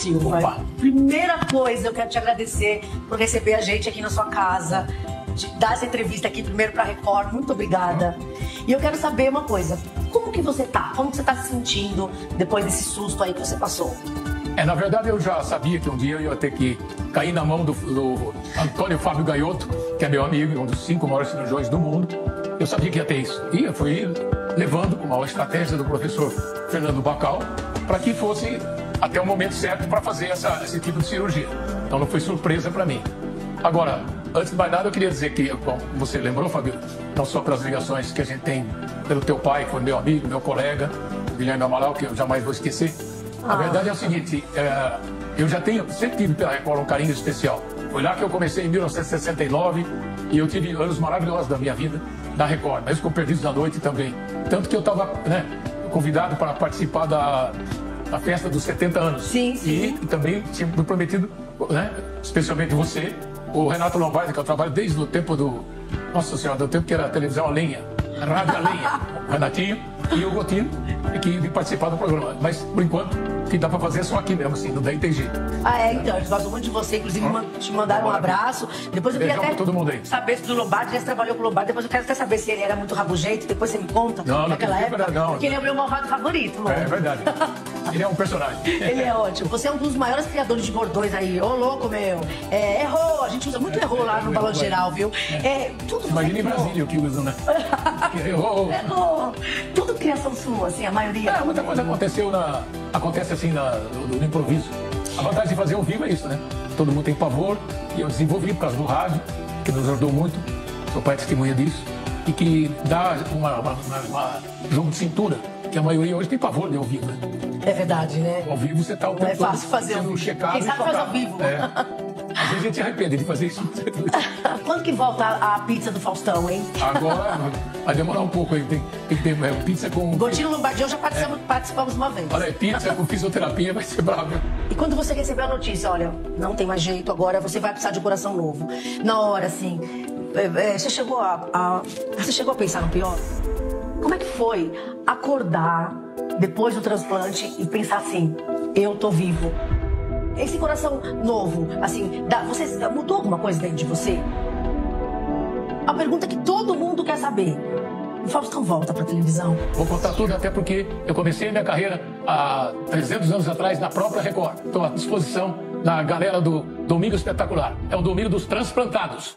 Silva. Opa. Primeira coisa, eu quero te agradecer por receber a gente aqui na sua casa, de dar essa entrevista aqui primeiro para Record. Muito obrigada. E eu quero saber uma coisa. Como que você tá? Como que você tá se sentindo depois desse susto aí que você passou? É, na verdade, eu já sabia que um dia eu ia ter que cair na mão do, do Antônio Fábio Gaiotto, que é meu amigo, um dos cinco maiores cirurgiões do mundo. Eu sabia que ia ter isso. E eu fui levando com uma estratégia do professor Fernando Bacal para que fosse até o momento certo para fazer essa, esse tipo de cirurgia. Então não foi surpresa para mim. Agora, antes de mais nada, eu queria dizer que, como você lembrou, Fabio, não só pelas ligações que a gente tem pelo teu pai, que foi meu amigo, meu colega, Guilherme Amaral, que eu jamais vou esquecer. A verdade é o seguinte, é, eu já tenho, sempre tive pela Record um carinho especial. Foi lá que eu comecei em 1969 e eu tive anos maravilhosos da minha vida na Record, mesmo com Perdidos da Noite também. Tanto que eu estava né, convidado para participar da, da festa dos 70 anos. Sim, sim. E, também tinha me prometido, né, especialmente você, o Renato Lombardi, que eu trabalho desde o tempo do. Nossa Senhora, do tempo que era a televisão a lenha, a rádio a lenha. O Renatinho e o Gotino, que vim participar do programa. Mas, por enquanto, o que dá para fazer é só aqui mesmo, assim, não tem jeito. Ah, é, então, eles gostam muito de você, inclusive man- te mandaram um abraço. Depois eu queria Beijão até todo mundo aí. saber se do Lombardi, já trabalhou com o Lombardi, depois eu quero até saber se ele era muito rabugento, depois você me conta. Não, naquela época, tempo, não. porque ele é o meu malvado favorito, É, mano. é verdade. Ele é um personagem. Ele é ótimo. Você é um dos maiores criadores de bordões aí. Ô, louco, meu. É, errou. A gente usa muito errou lá no Balão Geral, viu? É, tudo Imagina em. Brasília o que usam, né? Errou. Errou. Tudo criação sua, assim, a maioria. É, muita coisa aconteceu na. Acontece assim na, no, no improviso. A vantagem de fazer ao vivo é isso, né? Todo mundo tem pavor, e eu desenvolvi por causa do rádio, que nos ajudou muito, seu pai é testemunha disso, e que dá uma jogo de cintura, que a maioria hoje tem pavor de ao vivo, né? É verdade, né? Ao vivo você está o Não é fácil fazer ao vivo. checado Quem sabe faz chocado. ao vivo. É. Às vezes a gente se arrepende de fazer isso. Quando que volta a, a pizza do Faustão, hein? Agora vai demorar um pouco aí. Tem, tem que ter é, pizza com. Gotino Lombardi, eu já participamos, participamos uma vez. Olha, pizza com fisioterapia vai ser bravo. E quando você recebeu a notícia, olha, não tem mais jeito, agora você vai precisar de um coração novo. Na hora, assim, é, é, você chegou a, a- Você chegou a pensar no pior? Como é que foi acordar depois do transplante e pensar assim, eu tô vivo? Esse coração novo, assim, dá, você mudou alguma coisa dentro de você? A pergunta que todo mundo quer saber. O Faustão volta pra televisão? Vou contar tudo, até porque eu comecei minha carreira há 300 anos atrás na própria Record. Estou à disposição da galera do Domingo Espetacular. É o Domingo dos Transplantados.